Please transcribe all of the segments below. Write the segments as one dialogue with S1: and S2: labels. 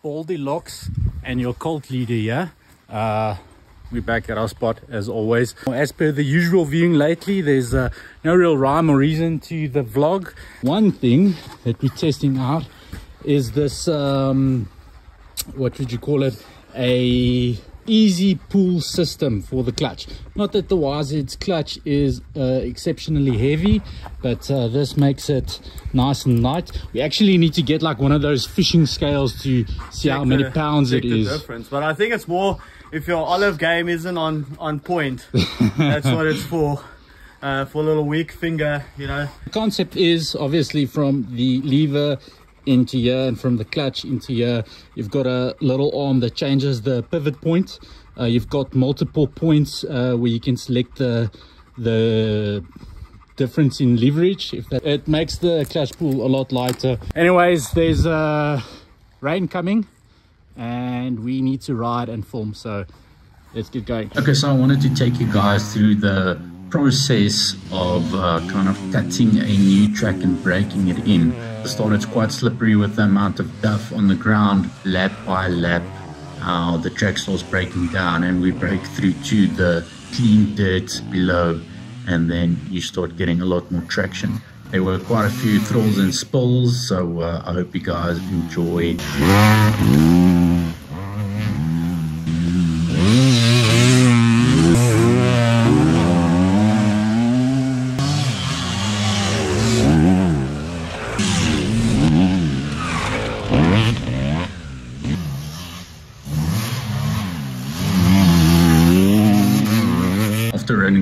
S1: Baldy Locks and your cult leader here. Uh, we're back at our spot as always. As per the usual viewing lately, there's uh, no real rhyme or reason to the vlog. One thing that we're testing out is this, um, what would you call it? A easy pull system for the clutch. Not that the YZ's clutch is uh, exceptionally heavy but uh, this makes it nice and light. We actually need to get like one of those fishing scales to see check how many the, pounds it is.
S2: difference. But i think it's more if your olive game isn't on on point. That's what it's for. Uh, for a little weak finger you know.
S1: The concept is obviously from the lever into here and from the clutch into here you've got a little arm that changes the pivot point. Uh, you've got multiple points uh, where you can select the the difference in leverage. If that it makes the clutch pull a lot lighter. Anyways there's uh rain coming and we need to ride and film so let's get going.
S3: Okay so i wanted to take you guys through the process of uh, kind of cutting a new track and breaking it in. Start it's quite slippery with the amount of duff on the ground, lap by lap. How the track starts breaking down and we break through to the clean dirt below and then you start getting a lot more traction. There were quite a few thrills and spills, so uh, I hope you guys enjoy.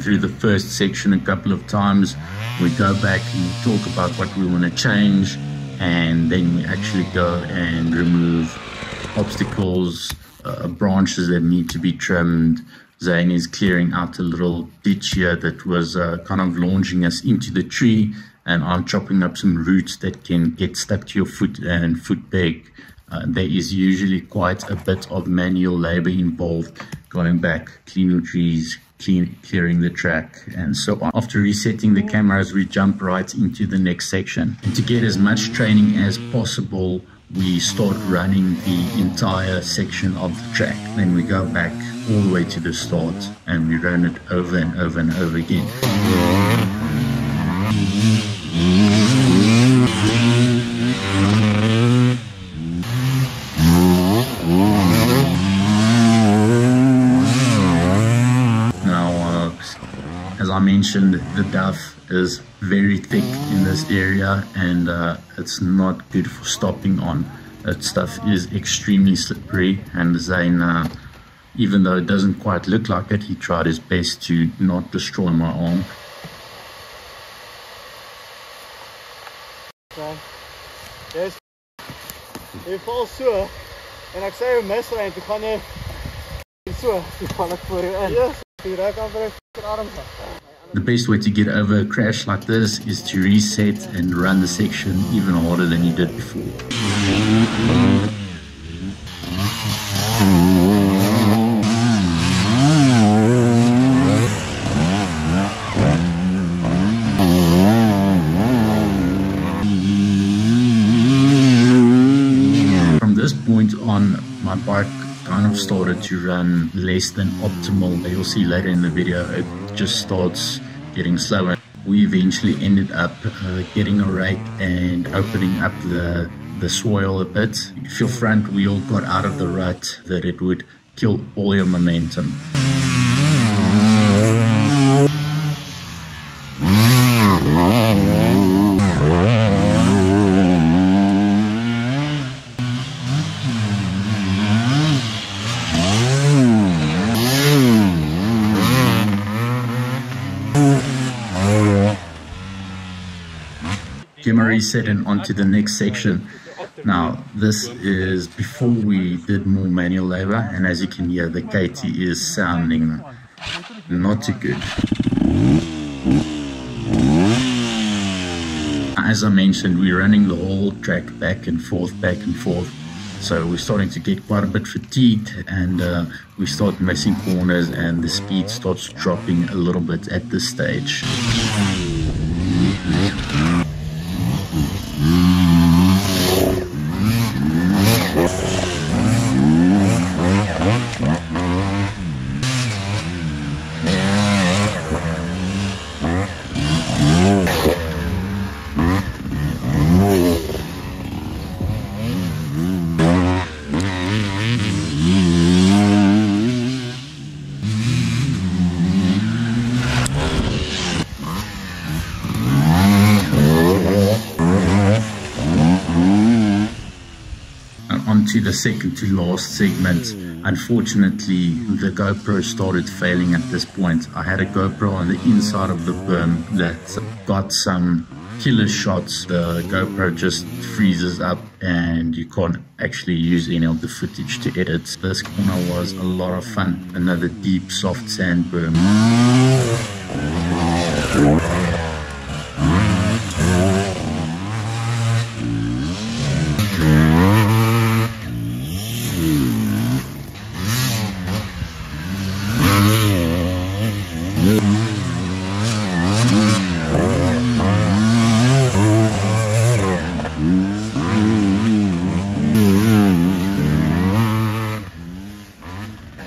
S3: Through the first section a couple of times. We go back and talk about what we want to change, and then we actually go and remove obstacles, uh, branches that need to be trimmed. Zane is clearing out a little ditch here that was uh, kind of launching us into the tree, and I'm chopping up some roots that can get stuck to your foot and foot peg. Uh, there is usually quite a bit of manual labor involved going back, cleaning trees, clean, clearing the track and so on. After resetting the cameras, we jump right into the next section. And to get as much training as possible, we start running the entire section of the track. Then we go back all the way to the start and we run it over and over and over again. Mentioned, the duff is very thick in this area and uh, it's not good for stopping on. That stuff is extremely slippery and Zane, uh, even though it doesn't quite look like it, he tried his best to not destroy my arm.
S2: Yes. Jy val so en ek sê jy mis ry en toe gaan jy so, jy val ek voor jou in. Ja, jy raak aan vir 'n arm.
S3: The best way to get over a crash like this is to reset and run the section even harder than you did before. From this point on, my bike kind of started to run less than optimal. You'll see later in the video, it just starts getting slower. We eventually ended up uh, getting a rake and opening up the, the soil a bit. If your front wheel got out of the rut, that it would kill all your momentum. Reset and onto the next section. Now, this is before we did more manual labor, and as you can hear, the KT is sounding not too good. As I mentioned, we're running the whole track back and forth, back and forth. So we're starting to get quite a bit fatigued and uh, we start missing corners and the speed starts dropping a little bit at this stage. On to the second to last segment. Hmm. Unfortunately, the GoPro started failing at this point. I had a GoPro on the inside of the berm that got some killer shots. The GoPro just freezes up and you can't actually use any of the footage to edit. This corner was a lot of fun. Another deep, soft sand berm.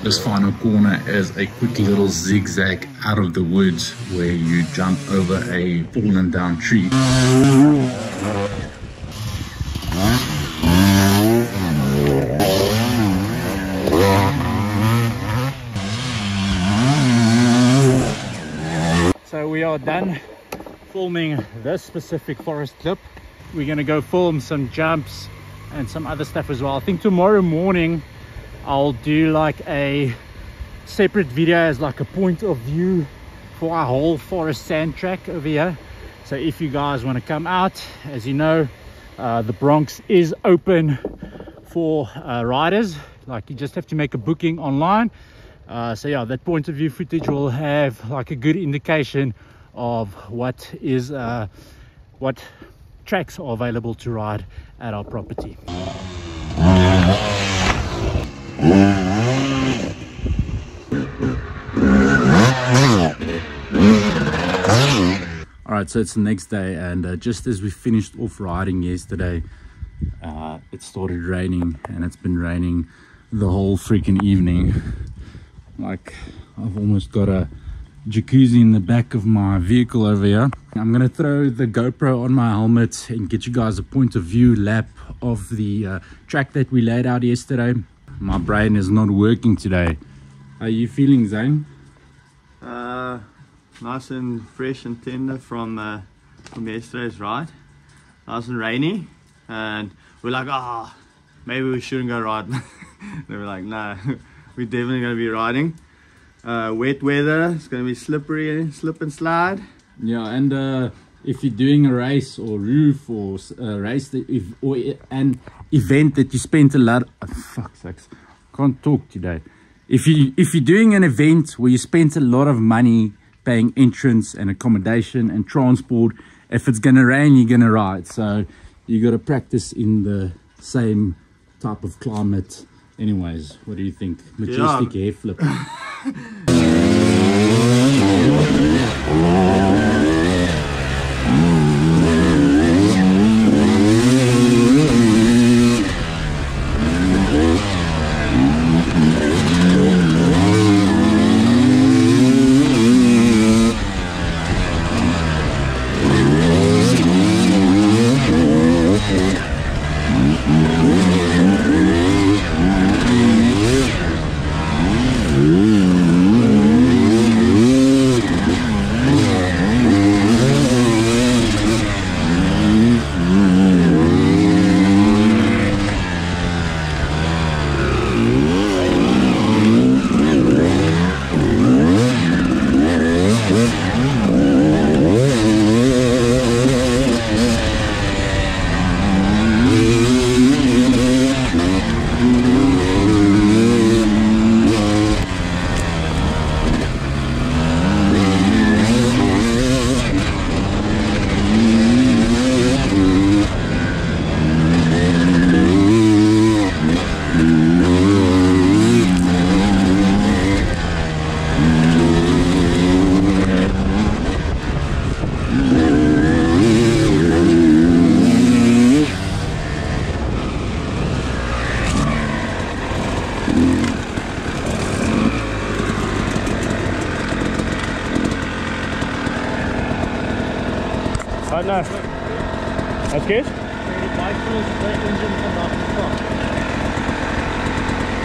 S3: This final corner is a quick little zigzag out of the woods where you jump over a fallen down tree.
S1: So we are done filming this specific forest clip. We're gonna go film some jumps and some other stuff as well. I think tomorrow morning I'll do like a separate video as like a point of view for our whole forest sand track over here. So if you guys want to come out, as you know, uh, the Bronks is open for uh, riders. Like you just have to make a booking online. Uh, so yeah, that point of view footage will have like a good indication of what is uh, what tracks are available to ride at our property. All right, so it's the next day, and uh, just as we finished off riding yesterday, uh, it started raining, and it's been raining the whole freaking evening. Like, I've almost got a jacuzzi in the back of my vehicle over here. I'm gonna throw the GoPro on my helmet and get you guys a point of view lap of the uh, track that we laid out yesterday. My brain is not working today. How are you feeling, Zane?
S2: Uh, nice and fresh and tender from uh, from yesterday's ride. Nice and rainy, and we're like, ah, maybe we shouldn't go ride. they were like, no, we're definitely gonna be riding. Uh, wet weather, it's gonna be slippery, and slip and slide.
S1: Yeah, and uh, if you're doing a race or roof or a race that if or an event that you spent a lot, oh, fuck sakes, can't talk today. If you if you're doing an event where you spent a lot of money paying entrance and accommodation and transport, if it's gonna rain, you're gonna ride. So you got to practice in the same type of climate. Anyways, what do you think? Majestic air flip.
S2: Right now. That's good?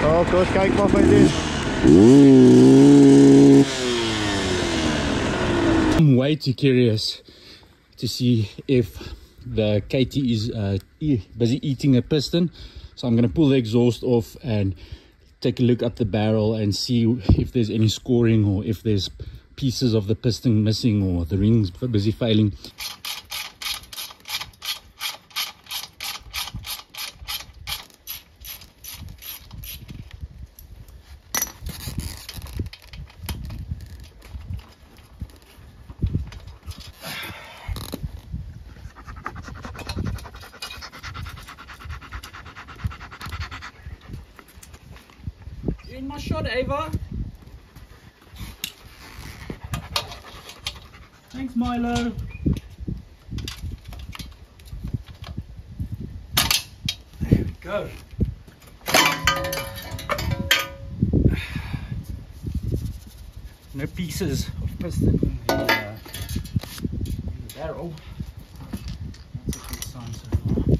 S2: Oh, eens kijken wat wij doen.
S1: I'm way too curious to see if the KT is uh, busy eating a piston. so i'm going to pull the exhaust off and take a look up the barrel and see if there's any scoring or if there's pieces of the piston missing or the rings busy failing in my shot, Ava. Thanks, Milo. There we go. No pieces of piston in the, uh, in the barrel. That's a good sign so far.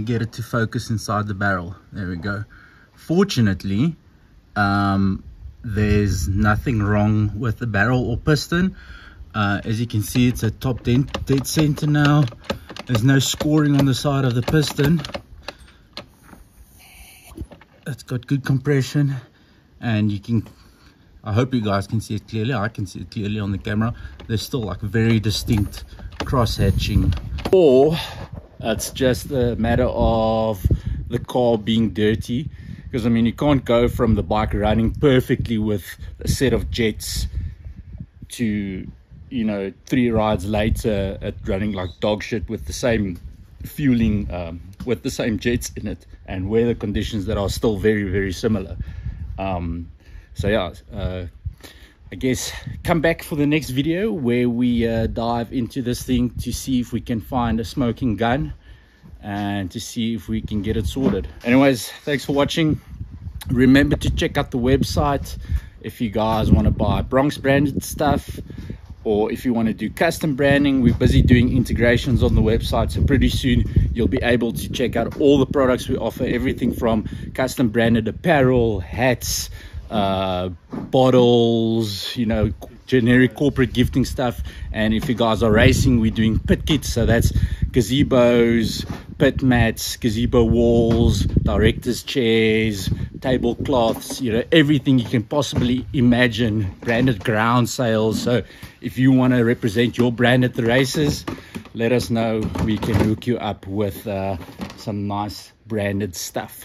S1: We get it to focus inside the barrel? There we go. Fortunately, um, there's nothing wrong with the barrel or piston. Uh, as you can see, it's a top dead, dead center now. There's no scoring on the side of the piston. It's got good compression and you can I hope you guys can see it clearly. I can see it clearly on the camera. There's still like very distinct cross hatching. Or it's just a matter of the carb being dirty. Because I mean, you can't go from the bike running perfectly with a set of jets to, you know, three rides later at running like dog shit with the same fueling, um, with the same jets in it and weather conditions that are still very, very similar. Um, so yeah uh, i guess come back for the next video where we uh, dive into this thing to see if we can find a smoking gun and to see if we can get it sorted. Anyways thanks for watching. Remember to check out the website if you guys want to buy bronks branded stuff or if you want to do custom branding. We're busy doing integrations on the website so pretty soon you'll be able to check out all the products we offer everything from custom branded apparel hats uh, bottles, you know, generic corporate gifting stuff. And if you guys are racing, we're doing pit kits. So that's gazebos, pit mats, gazebo walls, director's chairs, tablecloths, you know, everything you can possibly imagine, branded ground sales. So if you want to represent your brand at the races, let us know. We can hook you up with uh, some nice branded stuff.